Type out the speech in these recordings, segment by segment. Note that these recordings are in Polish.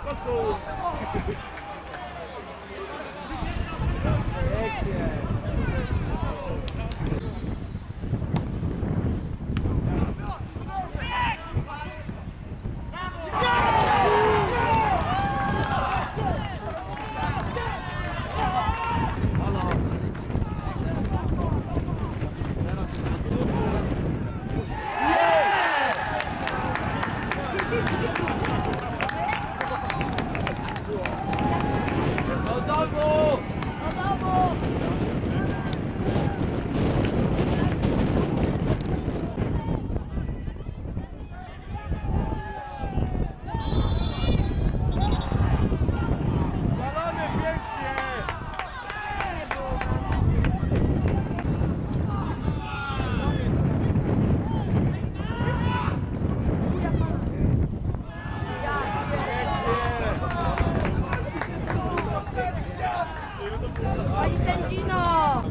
Спокойно. Pani sędzino!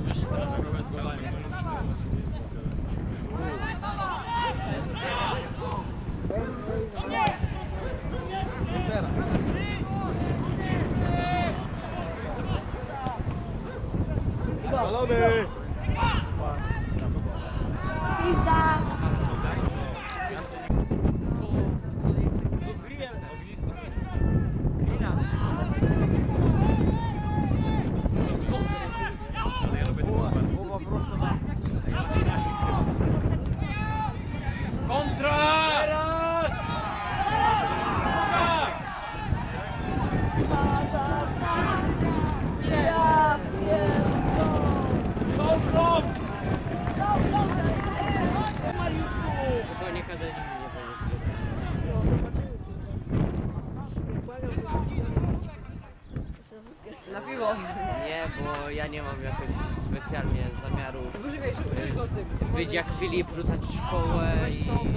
Balony! Nie, bo ja nie mam jakoś specjalnie zamiaru y, być jak Filip, rzucać szkołę i...